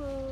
Google.